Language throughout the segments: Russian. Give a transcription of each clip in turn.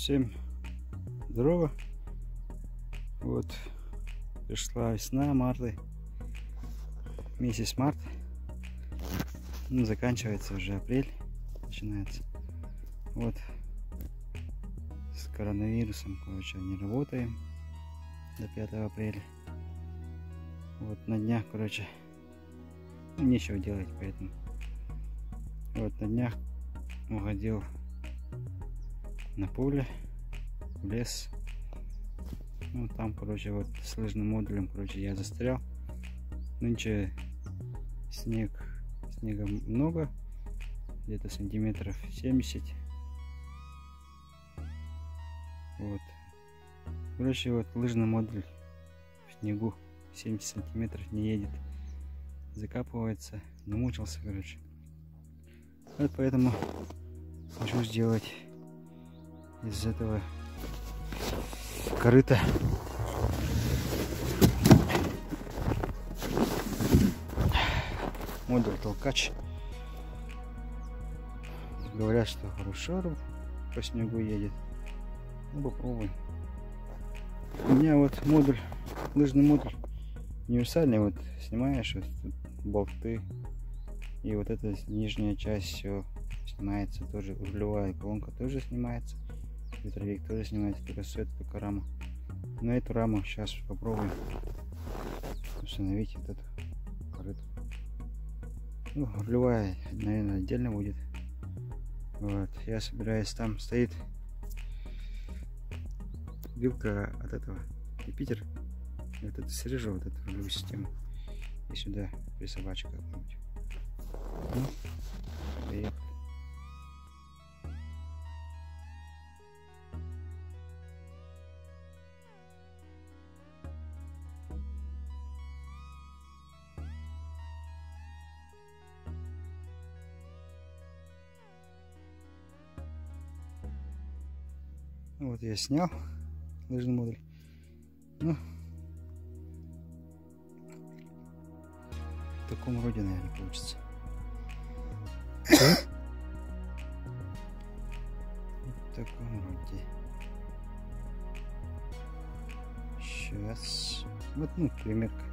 Всем здорово. Вот пришла весна, марта. Месяц март. Ну, заканчивается уже апрель. Начинается. Вот. С коронавирусом, короче, не работаем до 5 апреля. Вот на днях, короче, нечего делать, поэтому вот на днях уходил на поле, в лес. Ну, там, короче, вот с лыжным модулем, короче, я застрял. Нынче снег, снега много, где-то сантиметров 70. Вот. Короче, вот лыжный модуль в снегу 70 сантиметров не едет. Закапывается. Намучился, короче. Вот поэтому хочу сделать из этого корыта. Модуль толкач. Говорят что хорошо по снегу едет. Ну попробуем. У меня вот модуль лыжный модуль. Универсальный вот снимаешь вот болты. И вот эта нижняя часть все снимается тоже рулевая колонка тоже снимается ветровик тоже все это только рама. На эту раму сейчас попробуем. Установить вот эту корыту ну, рулевая наверное отдельно будет. Вот я собираюсь там стоит вилка от этого Юпитер вот это срежу вот эту рулевую систему. И сюда присобачу как-нибудь. Ну, Вот я снял лыжный модуль. Ну, в таком роде, наверное, получится. В таком роде. Сейчас. Вот, ну, примерка.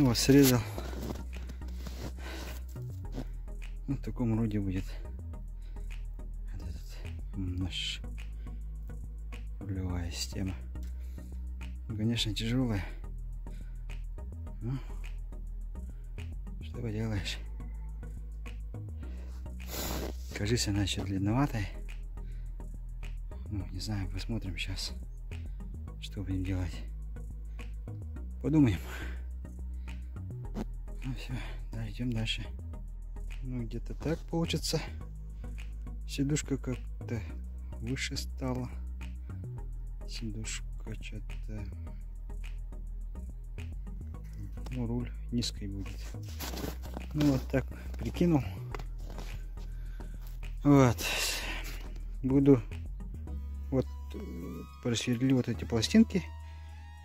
Вот, срезал. Ну, в таком роде будет вот этот наш рулевая система. Ну, конечно, тяжелая. Ну, что поделаешь. Кажется, она еще длинноватая. Ну, не знаю, посмотрим сейчас, что будем делать. Подумаем. Ну все, да, идем дальше. Ну, где-то так получится. Сидушка как-то выше стала. Сидушка что-то... Ну, руль низкой будет. Ну, вот так прикинул. Вот. Буду вот э, просверлю вот эти пластинки.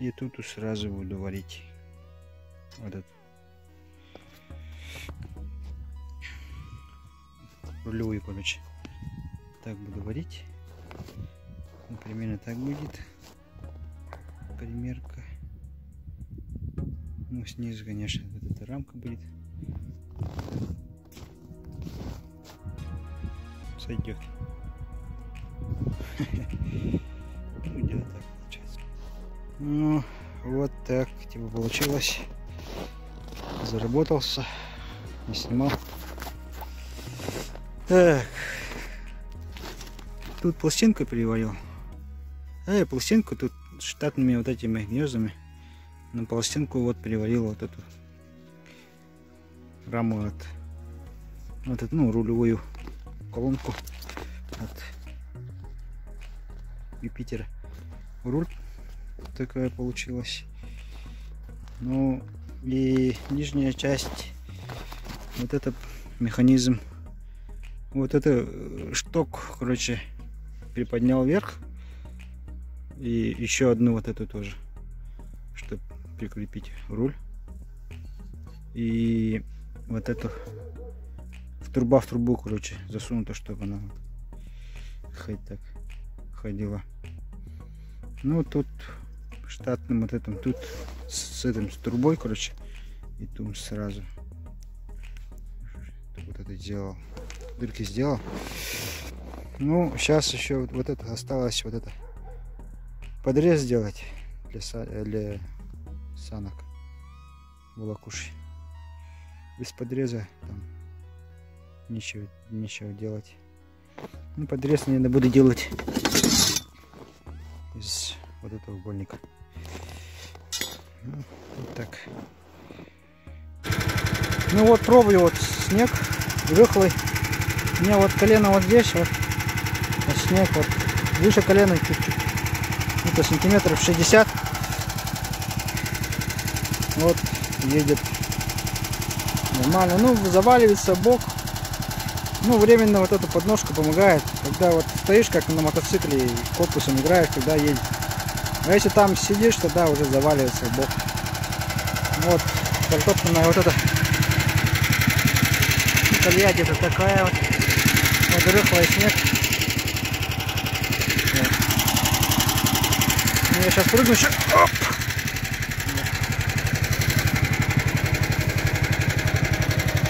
И тут сразу буду варить вот этот рулевую, короче. Так буду варить. Примерно так будет. Примерка. Ну, снизу, конечно, вот эта рамка будет. Сойдет. Ну, где-то так получается. Ну, вот так, типа, получилось. Заработался. Не снимал. Так. Тут пластинку переварил. А я пластинку тут штатными вот этими гнездами на пластинку вот переварил вот эту раму от вот эту, ну, рулевую колонку от Юпитера. Руль такая получилась. Ну и нижняя часть, вот этот механизм вот это шток, короче, приподнял вверх. И еще одну вот эту тоже, чтобы прикрепить руль. И вот эту в труба в трубу, короче, засунуто, чтобы она хоть так ходила. Ну, тут штатным вот этим, тут с, с этим, с трубой, короче, и тут сразу вот это сделал. Дырки сделал. Ну, сейчас еще вот, вот это осталось, вот это подрез сделать для, для санок волокуши. Без подреза там ничего, ничего делать. Ну, подрез, наверное, буду делать из вот этого больника. Ну, вот так. Ну вот пробую вот снег рыхлый. Меня вот колено вот здесь вот, снег вот выше колена чуть-чуть. Это сантиметров 60. Вот едет нормально. Ну заваливается бок. Ну временно вот эта подножка помогает. Когда вот стоишь как на мотоцикле и корпусом играешь, когда едет. А если там сидишь, тогда уже заваливается бок. Вот, картопленная вот эта колея где-то такая вот. Вот снег. Вот. Ну, я сейчас прыгну еще. Оп!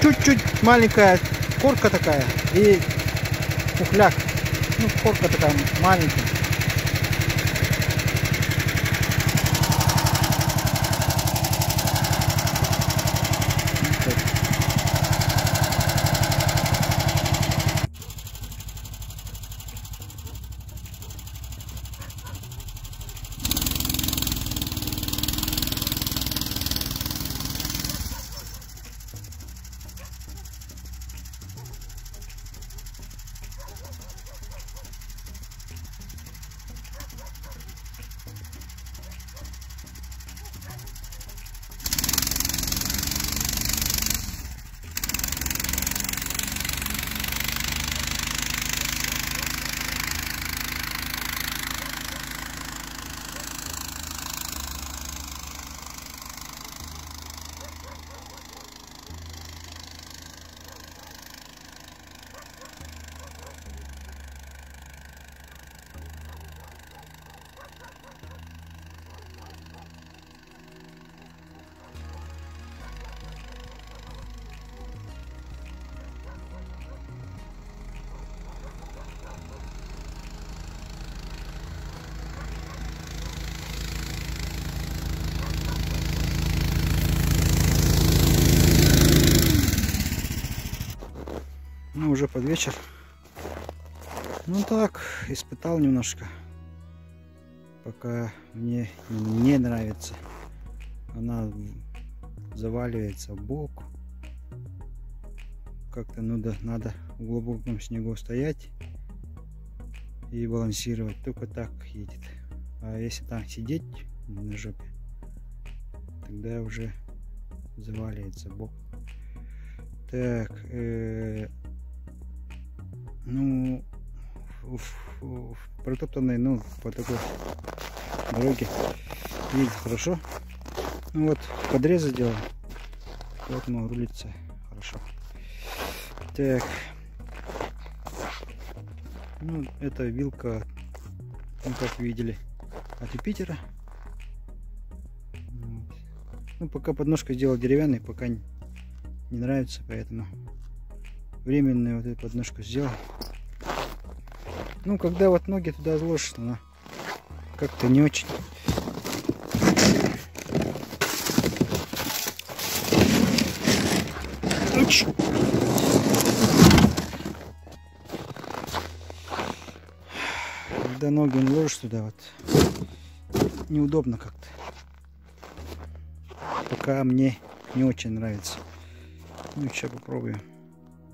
Чуть-чуть маленькая корка такая и пухляк. Ну, корка такая маленькая. Ну, уже под вечер. Ну так, испытал немножко. Пока мне не нравится. Она заваливается в бок. Как-то надо, надо в глубоком снегу стоять и балансировать. Только так едет. А если там сидеть на жопе, тогда уже заваливается бок. Так, -э ну, протоптанной, ну, по такой дороге едет хорошо. Ну вот, подрезы сделал, поэтому рулится хорошо. Так, ну, это вилка, ну, как видели, от Юпитера. Ну, пока подножка сделал деревянный, пока не нравится, поэтому временную вот эту подножку сделал. Ну, когда вот ноги туда сложишь, она как-то не очень. Когда ноги ложишь туда, вот неудобно как-то. Пока мне не очень нравится. Ну, сейчас попробую.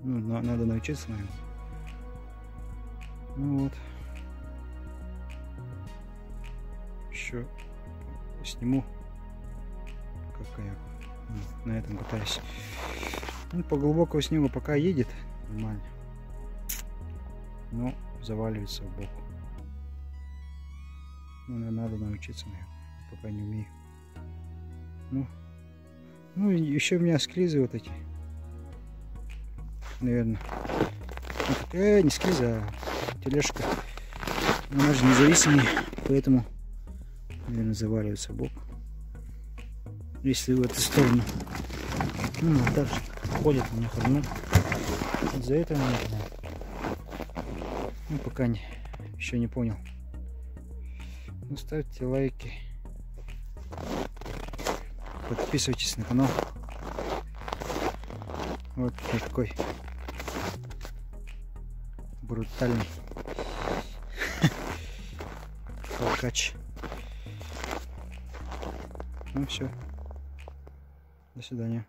Ну, надо научиться, наверное. Ну вот. Еще сниму, как я на этом катаюсь. Ну, по глубокому снегу пока едет нормально. Но заваливается в бок. Ну, на- надо научиться, наверное. Пока не умею. Ну, ну еще у меня склизы вот эти. Наверное. Вот, Э, не склизы, а тележка. Она же независимая, поэтому, наверное, заваливается бок. Если в эту сторону. Ну, вот так же ходит у меня хрена. Из-за этого, наверное. Ну, пока не, еще не понял. Ну, ставьте лайки. Подписывайтесь на канал. Вот такой брутальный толкач. Ну все. До свидания.